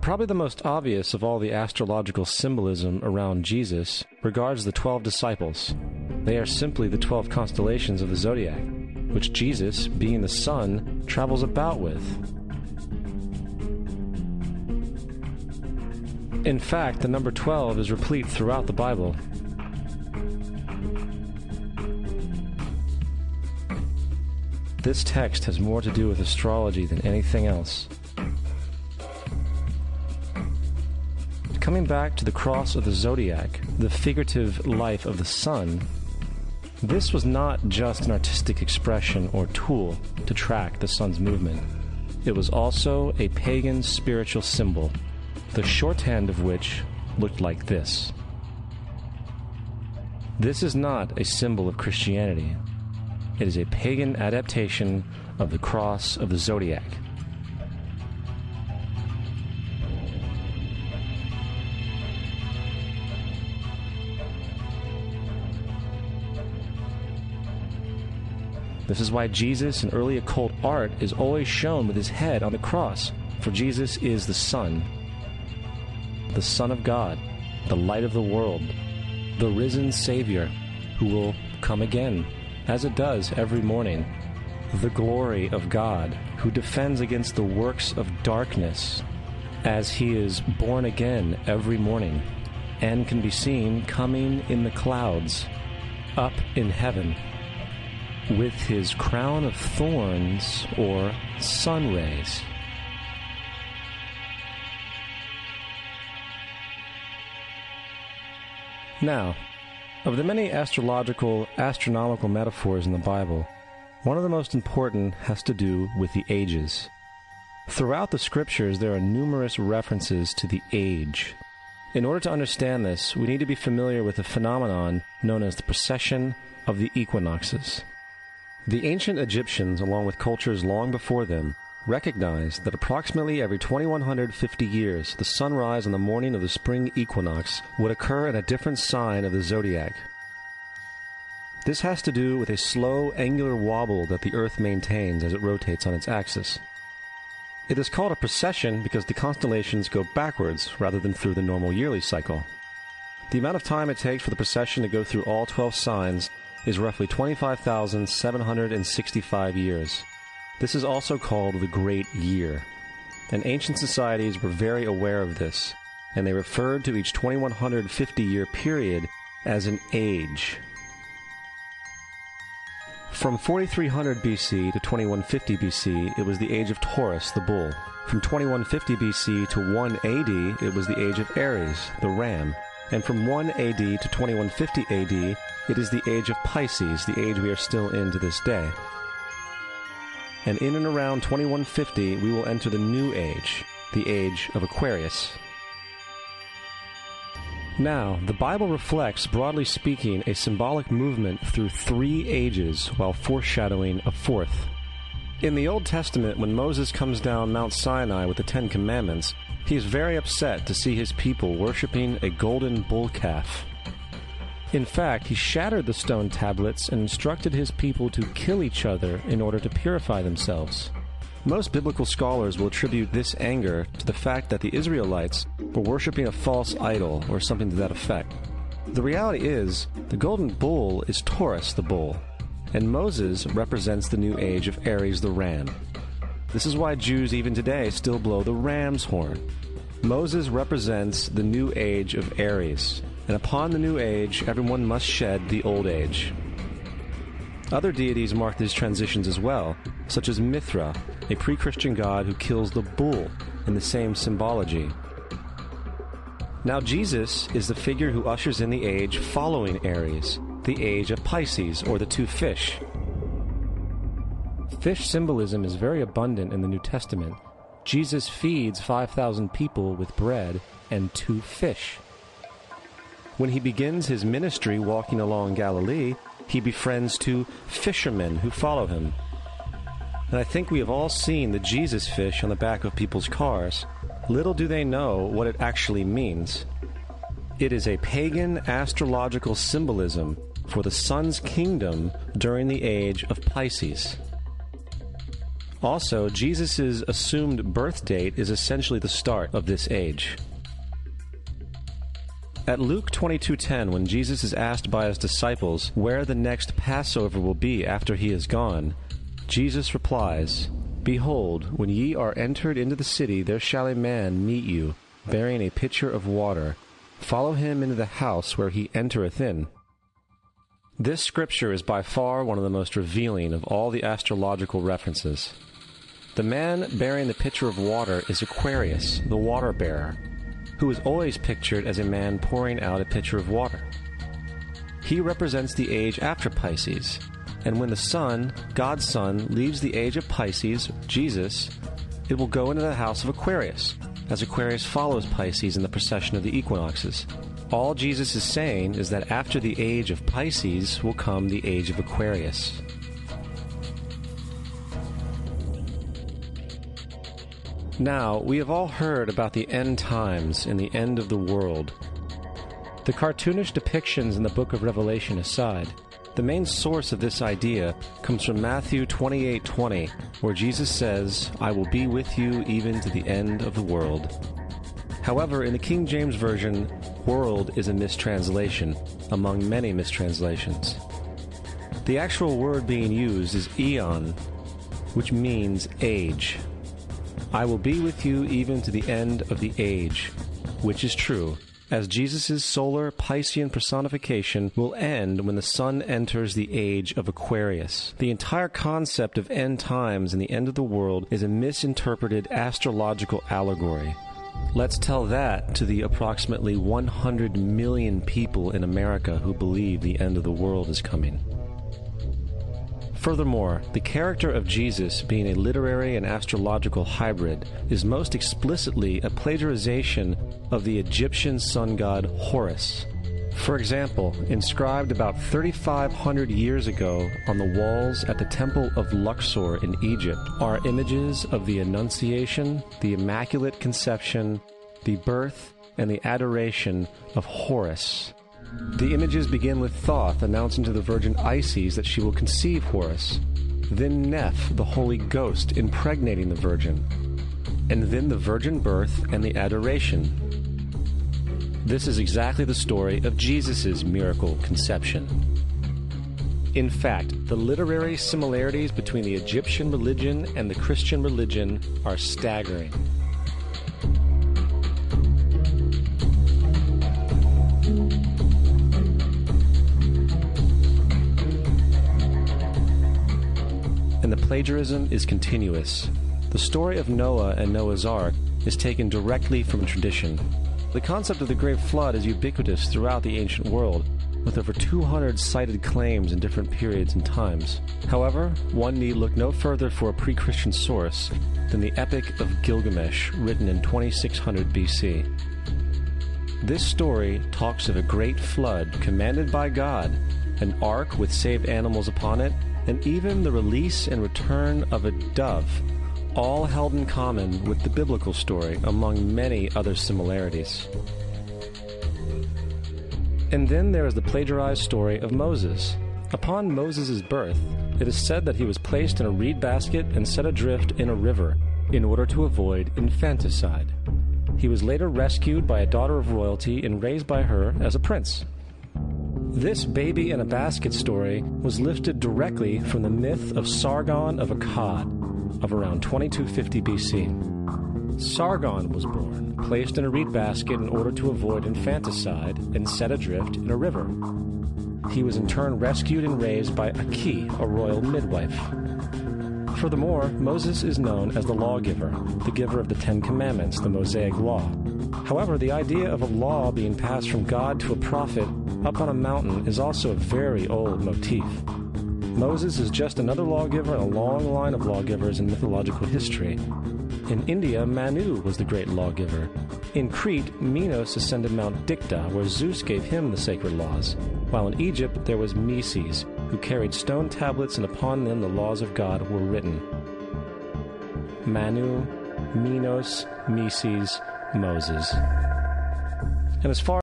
Probably the most obvious of all the astrological symbolism around Jesus regards the 12 disciples. They are simply the 12 constellations of the zodiac, which Jesus, being the sun, travels about with. In fact, the number 12 is replete throughout the Bible. This text has more to do with astrology than anything else. Coming back to the cross of the zodiac, the figurative life of the sun, this was not just an artistic expression or tool to track the sun's movement. It was also a pagan spiritual symbol, the shorthand of which looked like this. This is not a symbol of Christianity. It is a pagan adaptation of the cross of the zodiac. This is why Jesus in early occult art is always shown with his head on the cross, for Jesus is the Son, the Son of God, the light of the world, the risen Savior who will come again, as it does every morning, the glory of God who defends against the works of darkness as he is born again every morning and can be seen coming in the clouds up in heaven with his crown of thorns or sun rays. Now, of the many astrological, astronomical metaphors in the Bible, one of the most important has to do with the ages. Throughout the scriptures, there are numerous references to the age. In order to understand this, we need to be familiar with a phenomenon known as the precession of the equinoxes. The ancient Egyptians, along with cultures long before them, recognized that approximately every 2150 years, the sunrise on the morning of the spring equinox would occur in a different sign of the zodiac. This has to do with a slow angular wobble that the Earth maintains as it rotates on its axis. It is called a precession because the constellations go backwards rather than through the normal yearly cycle. The amount of time it takes for the precession to go through all 12 signs is roughly 25,765 years. This is also called the Great Year. And ancient societies were very aware of this, and they referred to each 2150 year period as an age. From 4300 BC to 2150 BC, it was the age of Taurus, the bull. From 2150 BC to 1 AD, it was the age of Aries, the ram. And from 1 AD to 2150 AD, it is the age of Pisces, the age we are still in to this day. And in and around 2150, we will enter the new age, the age of Aquarius. Now, the Bible reflects, broadly speaking, a symbolic movement through three ages while foreshadowing a fourth. In the Old Testament, when Moses comes down Mount Sinai with the Ten Commandments, he is very upset to see his people worshiping a golden bull calf. In fact, he shattered the stone tablets and instructed his people to kill each other in order to purify themselves. Most biblical scholars will attribute this anger to the fact that the Israelites were worshiping a false idol or something to that effect. The reality is, the golden bull is Taurus the bull, and Moses represents the new age of Aries the ram. This is why Jews even today still blow the ram's horn. Moses represents the new age of Aries, and upon the new age, everyone must shed the old age. Other deities mark these transitions as well, such as Mithra, a pre Christian god who kills the bull in the same symbology. Now, Jesus is the figure who ushers in the age following Aries, the age of Pisces, or the two fish. Fish symbolism is very abundant in the New Testament. Jesus feeds 5,000 people with bread and two fish. When he begins his ministry walking along Galilee, he befriends two fishermen who follow him. And I think we have all seen the Jesus fish on the back of people's cars. Little do they know what it actually means. It is a pagan astrological symbolism for the sun's kingdom during the age of Pisces. Also, Jesus' assumed birth date is essentially the start of this age. At Luke 22:10 when Jesus is asked by his disciples where the next Passover will be after he is gone, Jesus replies, Behold, when ye are entered into the city, there shall a man meet you, bearing a pitcher of water. Follow him into the house where he entereth in. This scripture is by far one of the most revealing of all the astrological references. The man bearing the pitcher of water is Aquarius, the water bearer, who is always pictured as a man pouring out a pitcher of water. He represents the age after Pisces, and when the Sun, God's Son, leaves the age of Pisces, Jesus, it will go into the house of Aquarius, as Aquarius follows Pisces in the precession of the equinoxes. All Jesus is saying is that after the age of Pisces will come the age of Aquarius. Now, we have all heard about the end times and the end of the world. The cartoonish depictions in the book of Revelation aside, the main source of this idea comes from Matthew 28:20, where Jesus says, "I will be with you even to the end of the world." However, in the King James Version, world is a mistranslation, among many mistranslations. The actual word being used is eon, which means age. I will be with you even to the end of the age, which is true, as Jesus' solar Piscean personification will end when the sun enters the age of Aquarius. The entire concept of end times and the end of the world is a misinterpreted astrological allegory. Let's tell that to the approximately 100 million people in America who believe the end of the world is coming. Furthermore, the character of Jesus being a literary and astrological hybrid is most explicitly a plagiarization of the Egyptian sun god Horus. For example, inscribed about 3,500 years ago on the walls at the Temple of Luxor in Egypt are images of the Annunciation, the Immaculate Conception, the birth, and the adoration of Horus. The images begin with Thoth announcing to the Virgin Isis that she will conceive Horus, then Kneph, the Holy Ghost, impregnating the Virgin, and then the virgin birth and the adoration, this is exactly the story of Jesus' miracle conception. In fact, the literary similarities between the Egyptian religion and the Christian religion are staggering. And the plagiarism is continuous. The story of Noah and Noah's Ark is taken directly from tradition, the concept of the Great Flood is ubiquitous throughout the ancient world, with over 200 cited claims in different periods and times. However, one need look no further for a pre Christian source than the Epic of Gilgamesh, written in 2600 BC. This story talks of a great flood commanded by God, an ark with saved animals upon it, and even the release and return of a dove all held in common with the biblical story, among many other similarities. And then there is the plagiarized story of Moses. Upon Moses' birth, it is said that he was placed in a reed basket and set adrift in a river in order to avoid infanticide. He was later rescued by a daughter of royalty and raised by her as a prince. This baby in a basket story was lifted directly from the myth of Sargon of Akkad, of around 2250 BC. Sargon was born, placed in a reed basket in order to avoid infanticide, and set adrift in a river. He was in turn rescued and raised by Akki, a royal midwife. Furthermore, Moses is known as the lawgiver, the giver of the Ten Commandments, the Mosaic Law. However, the idea of a law being passed from God to a prophet up on a mountain is also a very old motif. Moses is just another lawgiver in a long line of lawgivers in mythological history. In India, Manu was the great lawgiver. In Crete, Minos ascended Mount Dicta, where Zeus gave him the sacred laws, while in Egypt there was Meses, who carried stone tablets and upon them the laws of God were written. Manu, Minos, Meses, Moses. And as far